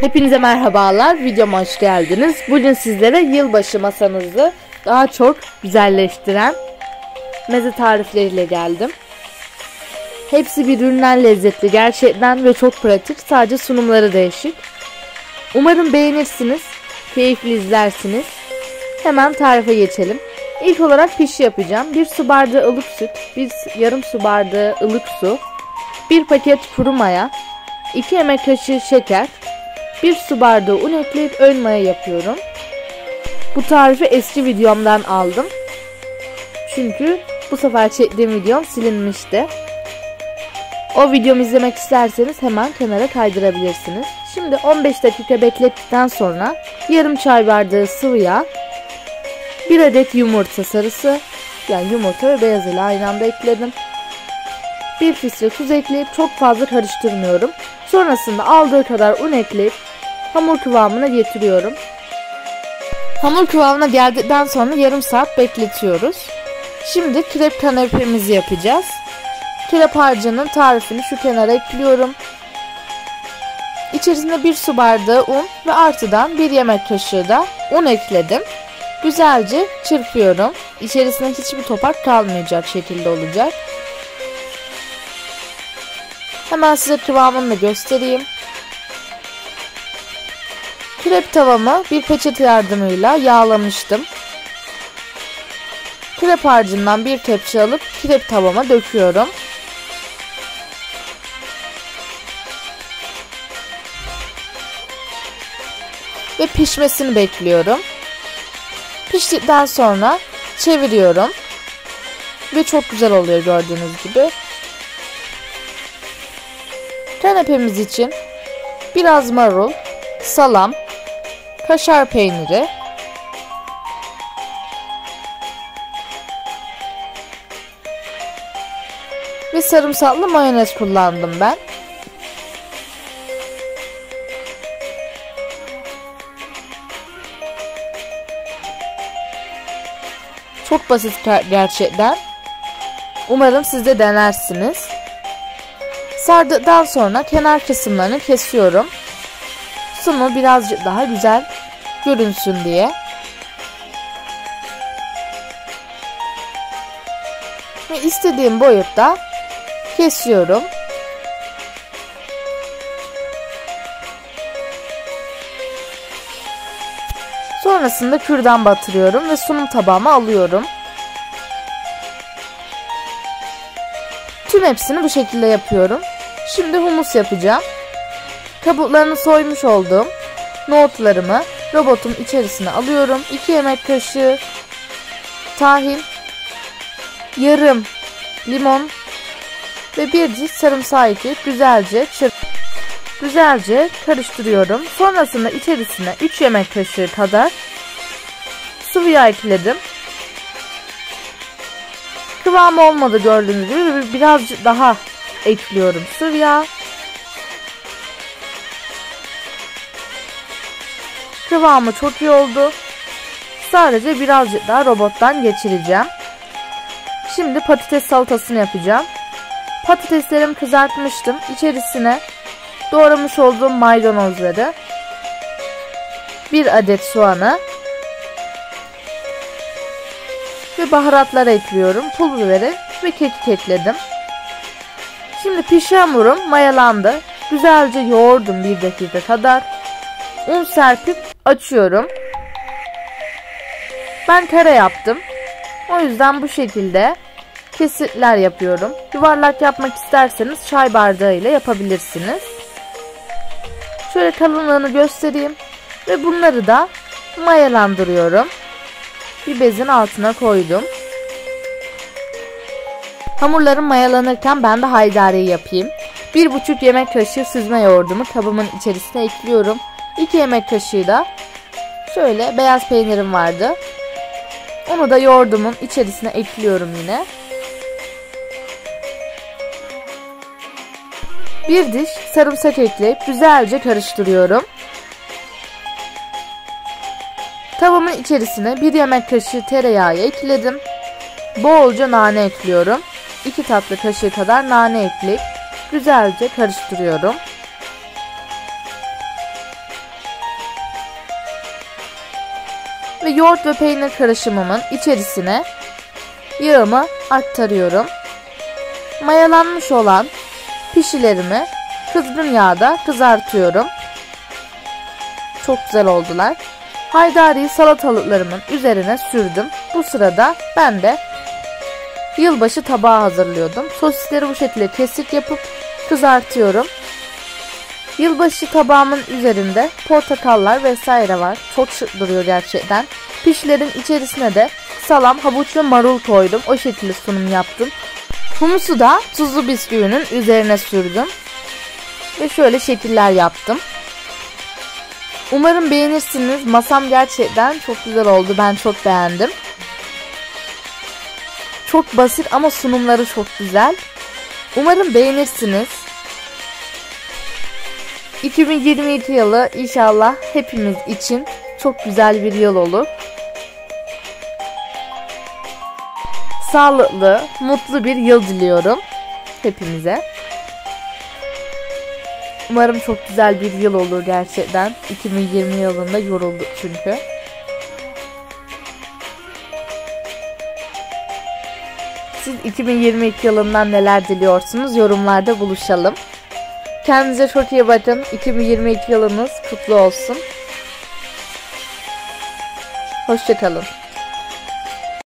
Hepinize merhabalar, videoma hoş geldiniz. Bugün sizlere yılbaşı masanızı daha çok güzelleştiren meze tarifleriyle geldim. Hepsi birbirinden lezzetli gerçekten ve çok pratik. Sadece sunumları değişik. Umarım beğenirsiniz, keyifli izlersiniz. Hemen tarife geçelim. İlk olarak pişi yapacağım. Bir su bardağı ılık süt, bir yarım su bardağı ılık su, bir paket kuru maya, 2 yemek kaşığı şeker, 1 su bardağı un ekleyip ön maya yapıyorum. Bu tarifi eski videomdan aldım. Çünkü bu sefer çektiğim videom silinmişti. O videomu izlemek isterseniz hemen kenara kaydırabilirsiniz. Şimdi 15 dakika beklettikten sonra yarım çay bardağı sıvı yağ, 1 adet yumurta sarısı, yani yumurta ve beyaz ile aynı anda ekledim. Bir filtre tuz ekleyip çok fazla karıştırmıyorum. Sonrasında aldığı kadar un ekleyip hamur kıvamına getiriyorum. Hamur kıvamına geldikten sonra yarım saat bekletiyoruz. Şimdi krep kanepemizi yapacağız. Krep harcının tarifini şu kenara ekliyorum. İçerisine bir su bardağı un ve artıdan bir yemek kaşığı da un ekledim. Güzelce çırpıyorum. İçerisine hiçbir topak kalmayacak şekilde olacak. Hemen size kıvamını da göstereyim. Krep tavamı bir peçete yardımıyla yağlamıştım. Krep harcından bir kepçe alıp krep tavama döküyorum. Ve pişmesini bekliyorum. Piştikten sonra çeviriyorum. Ve çok güzel oluyor gördüğünüz gibi. Kanepemiz için biraz marul, salam, kaşar peyniri, ve sarımsaklı mayonez kullandım ben. Çok basit gerçekten. Umarım siz de denersiniz. Sardıktan sonra kenar kısımlarını kesiyorum. Sumu birazcık daha güzel görünsün diye. Ve istediğim boyutta kesiyorum. Sonrasında kürdan batırıyorum ve sunum tabağıma alıyorum. Tüm hepsini bu şekilde yapıyorum. Şimdi humus yapacağım. Kabuklarını soymuş olduğum nohutlarımı robotun içerisine alıyorum. 2 yemek kaşığı tahin, yarım limon ve bir diş sarımsağı ekleyip güzelce çırp güzelce karıştırıyorum. Sonrasında içerisine 3 yemek kaşığı kadar sıvı yağ ekledim. Kıvamı olmadı gördüğünüz gibi birazcık daha ekliyorum sıvı yağ. Kıvamı çok iyi oldu. Sadece birazcık daha robottan geçireceğim. Şimdi patates salatasını yapacağım. Patateslerimi kızartmıştım. İçerisine doğramış olduğum maydanozları, bir adet soğanı ve baharatlar ekliyorum. Pul biberi ve kekik ekledim. Şimdi pişi hamurum mayalandı. Güzelce yoğurdum bir dakika kadar. Un serpip açıyorum. Ben kare yaptım. O yüzden bu şekilde kesitler yapıyorum. Yuvarlak yapmak isterseniz çay bardağı ile yapabilirsiniz. Şöyle kalınlığını göstereyim. Ve bunları da mayalandırıyorum. Bir bezin altına koydum. Hamurlarım mayalanırken ben de haydari yapayım. 1,5 yemek kaşığı süzme yoğurdumu kabımın içerisine ekliyorum. 2 yemek kaşığı da şöyle beyaz peynirim vardı. Onu da yoğurdumun içerisine ekliyorum yine. Bir diş sarımsak ekleyip güzelce karıştırıyorum. Tavamın içerisine bir yemek kaşığı tereyağı ekledim. Bolca nane ekliyorum. 2 tatlı kaşığı kadar nane ekleyip güzelce karıştırıyorum. Ve yoğurt ve peynir karışımımın içerisine yağımı aktarıyorum. Mayalanmış olan pişilerimi kızgın yağda kızartıyorum. Çok güzel oldular. Haydariyi salatalıklarımın üzerine sürdüm. Bu sırada ben de yılbaşı tabağı hazırlıyordum. Sosisleri bu şekilde kesik yapıp kızartıyorum. Yılbaşı tabağımın üzerinde portakallar vesaire var. Çok şık duruyor gerçekten. Pişlerin içerisine de salam, havuç ve marul koydum. O şekilde sunum yaptım. Humusu da tuzlu bisküvinin üzerine sürdüm. Ve şöyle şekiller yaptım. Umarım beğenirsiniz. Masam gerçekten çok güzel oldu. Ben çok beğendim. Çok basit ama sunumları çok güzel. Umarım beğenirsiniz. 2022 yılı inşallah hepimiz için çok güzel bir yıl olur. Sağlıklı, mutlu bir yıl diliyorum hepimize. Umarım çok güzel bir yıl olur gerçekten. 2020 yılında yorulduk çünkü. Siz 2022 yılından neler diliyorsunuz? Yorumlarda buluşalım. Kendinize çok iyi bakın. 2022 yılınız kutlu olsun. Hoşçakalın.